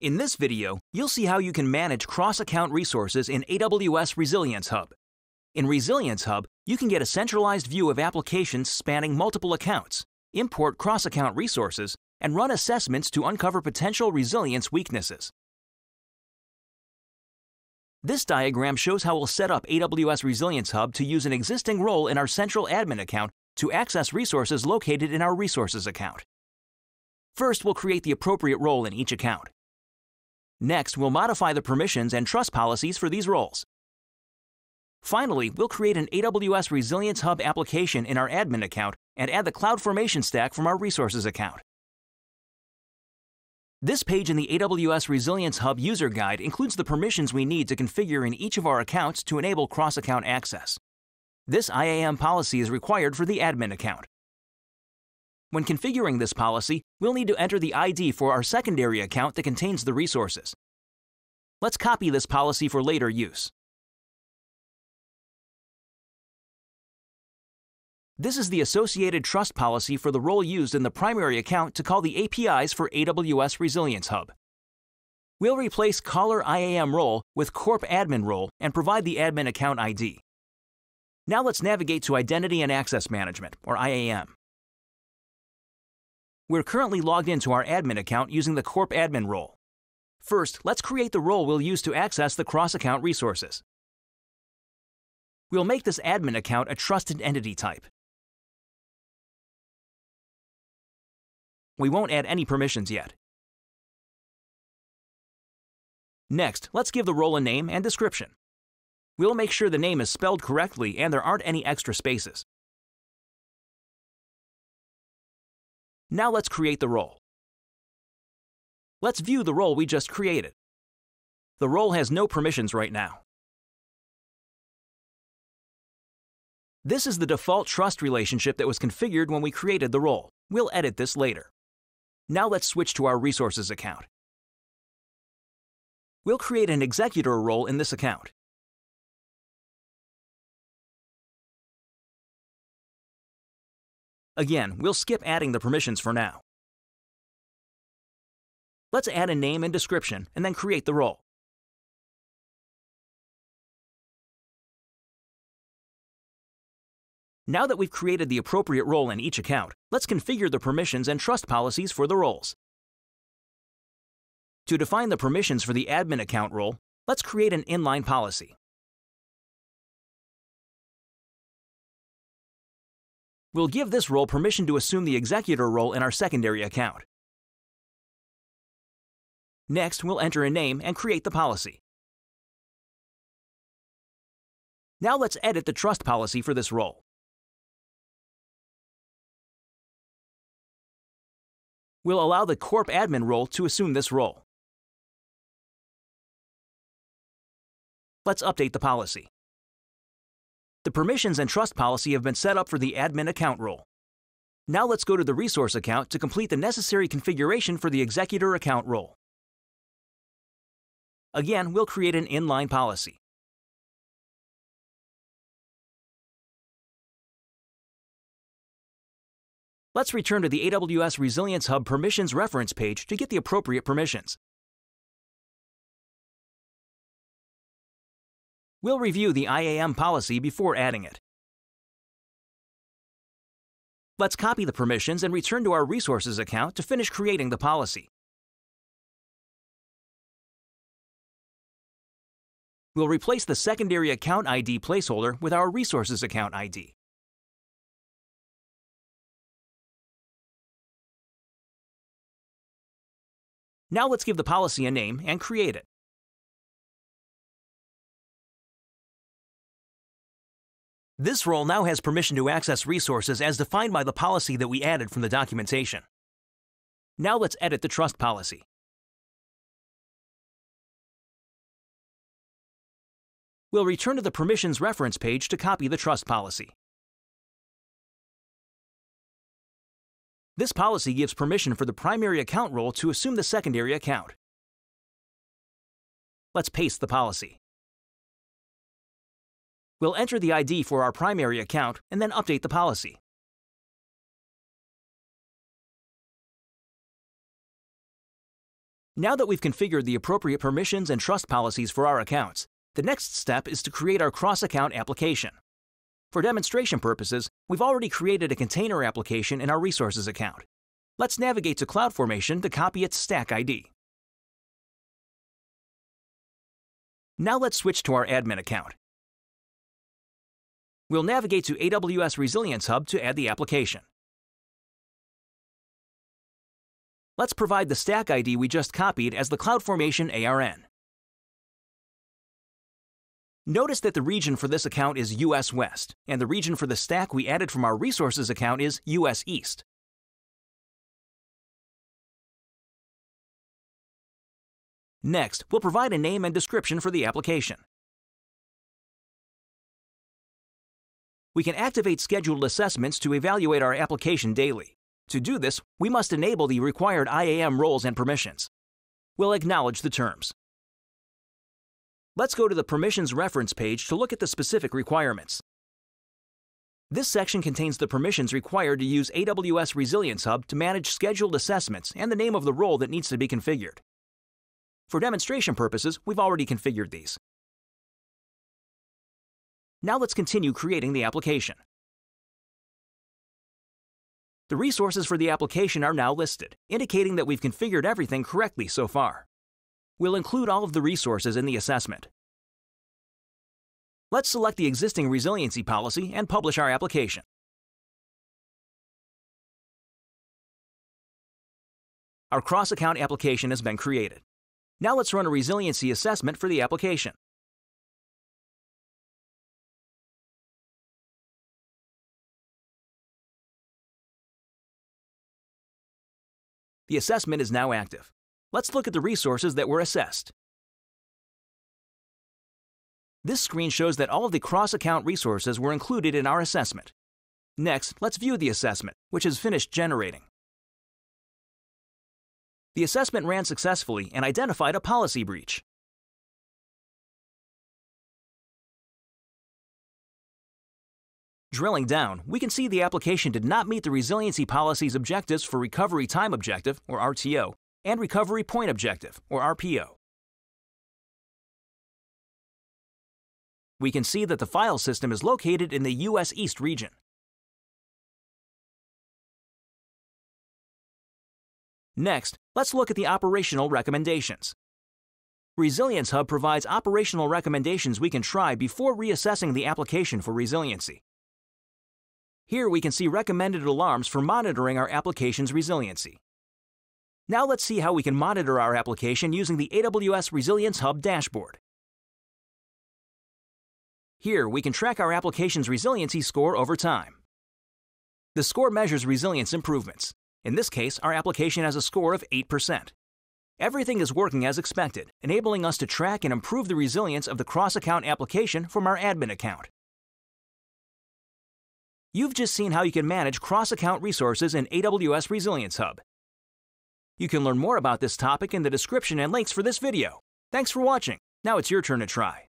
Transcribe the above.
In this video, you'll see how you can manage cross-account resources in AWS Resilience Hub. In Resilience Hub, you can get a centralized view of applications spanning multiple accounts, import cross-account resources, and run assessments to uncover potential resilience weaknesses. This diagram shows how we'll set up AWS Resilience Hub to use an existing role in our central admin account to access resources located in our resources account. First, we'll create the appropriate role in each account. Next, we'll modify the permissions and trust policies for these roles. Finally, we'll create an AWS Resilience Hub application in our admin account and add the CloudFormation stack from our resources account. This page in the AWS Resilience Hub user guide includes the permissions we need to configure in each of our accounts to enable cross-account access. This IAM policy is required for the admin account. When configuring this policy, we'll need to enter the ID for our secondary account that contains the resources. Let's copy this policy for later use. This is the associated trust policy for the role used in the primary account to call the APIs for AWS Resilience Hub. We'll replace caller IAM role with corp admin role and provide the admin account ID. Now let's navigate to Identity and Access Management, or IAM. We're currently logged into our admin account using the Corp admin role. First, let's create the role we'll use to access the cross-account resources. We'll make this admin account a trusted entity type. We won't add any permissions yet. Next, let's give the role a name and description. We'll make sure the name is spelled correctly and there aren't any extra spaces. Now let's create the role. Let's view the role we just created. The role has no permissions right now. This is the default trust relationship that was configured when we created the role. We'll edit this later. Now let's switch to our resources account. We'll create an executor role in this account. Again, we'll skip adding the permissions for now. Let's add a name and description and then create the role. Now that we've created the appropriate role in each account, let's configure the permissions and trust policies for the roles. To define the permissions for the admin account role, let's create an inline policy. We'll give this role permission to assume the executor role in our secondary account. Next, we'll enter a name and create the policy. Now let's edit the trust policy for this role. We'll allow the Corp admin role to assume this role. Let's update the policy. The permissions and trust policy have been set up for the admin account role. Now let's go to the resource account to complete the necessary configuration for the executor account role. Again, we'll create an inline policy. Let's return to the AWS Resilience Hub Permissions reference page to get the appropriate permissions. We'll review the IAM policy before adding it. Let's copy the permissions and return to our Resources account to finish creating the policy. We'll replace the secondary account ID placeholder with our Resources account ID. Now let's give the policy a name and create it. This role now has permission to access resources as defined by the policy that we added from the documentation. Now let's edit the trust policy. We'll return to the permissions reference page to copy the trust policy. This policy gives permission for the primary account role to assume the secondary account. Let's paste the policy. We'll enter the ID for our primary account and then update the policy. Now that we've configured the appropriate permissions and trust policies for our accounts, the next step is to create our cross-account application. For demonstration purposes, we've already created a container application in our Resources account. Let's navigate to CloudFormation to copy its stack ID. Now let's switch to our admin account. We'll navigate to AWS Resilience Hub to add the application. Let's provide the stack ID we just copied as the CloudFormation ARN. Notice that the region for this account is US West, and the region for the stack we added from our Resources account is US East. Next, we'll provide a name and description for the application. We can activate scheduled assessments to evaluate our application daily. To do this, we must enable the required IAM roles and permissions. We'll acknowledge the terms. Let's go to the Permissions Reference page to look at the specific requirements. This section contains the permissions required to use AWS Resilience Hub to manage scheduled assessments and the name of the role that needs to be configured. For demonstration purposes, we've already configured these. Now let's continue creating the application. The resources for the application are now listed, indicating that we've configured everything correctly so far. We'll include all of the resources in the assessment. Let's select the existing resiliency policy and publish our application. Our cross-account application has been created. Now let's run a resiliency assessment for the application. The assessment is now active. Let's look at the resources that were assessed. This screen shows that all of the cross-account resources were included in our assessment. Next, let's view the assessment, which has finished generating. The assessment ran successfully and identified a policy breach. Drilling down, we can see the application did not meet the resiliency policy's objectives for Recovery Time Objective, or RTO, and Recovery Point Objective, or RPO. We can see that the file system is located in the US East region. Next, let's look at the operational recommendations. Resilience Hub provides operational recommendations we can try before reassessing the application for resiliency. Here we can see recommended alarms for monitoring our application's resiliency. Now let's see how we can monitor our application using the AWS Resilience Hub dashboard. Here we can track our application's resiliency score over time. The score measures resilience improvements. In this case, our application has a score of 8%. Everything is working as expected, enabling us to track and improve the resilience of the cross-account application from our admin account. You've just seen how you can manage cross-account resources in AWS Resilience Hub. You can learn more about this topic in the description and links for this video. Thanks for watching. Now it's your turn to try.